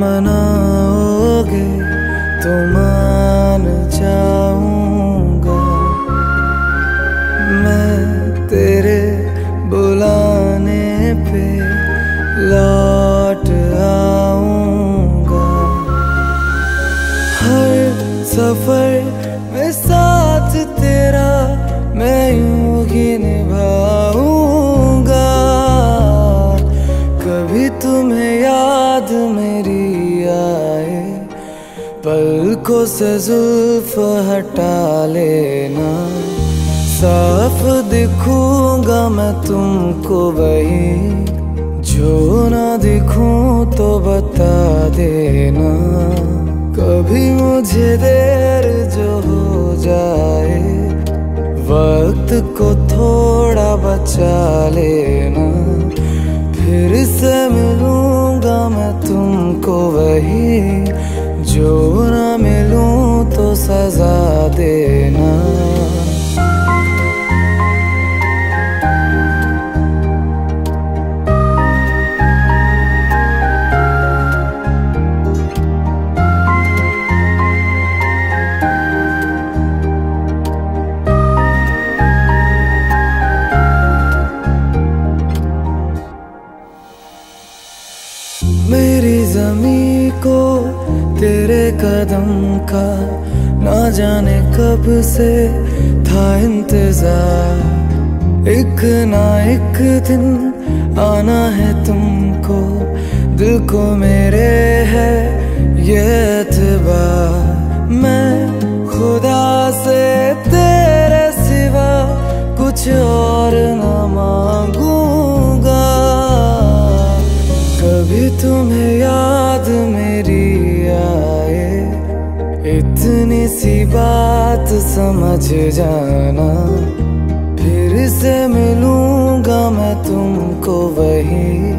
मनाओगे तो मान जाऊँगा। मैं तेरे बुलाने पे लौट आऊँगा। हर सफ़र में साथ पलकों से जुल्फ हटा लेना। साफ़ दिखूँगा मैं तुमको वही। जो ना दिखूं तो बता देना। कभी मुझे देर जो हो जाए, वक्त को थोड़ा बचा लेना। फिर से जमी को तेरे कदम का ना जाने कब से था इंतज़ार। एक ना एक दिन आना है तुमको, दिल को मेरे है ये एतबार। मैं खुदा से तेरे सिवा कुछ और न मांगूँगा। कभी तुम्हें समझ जाना। फिर से मिलूँगा मैं तुमको वही।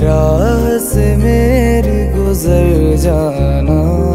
राह से मेरी गुजर जाना।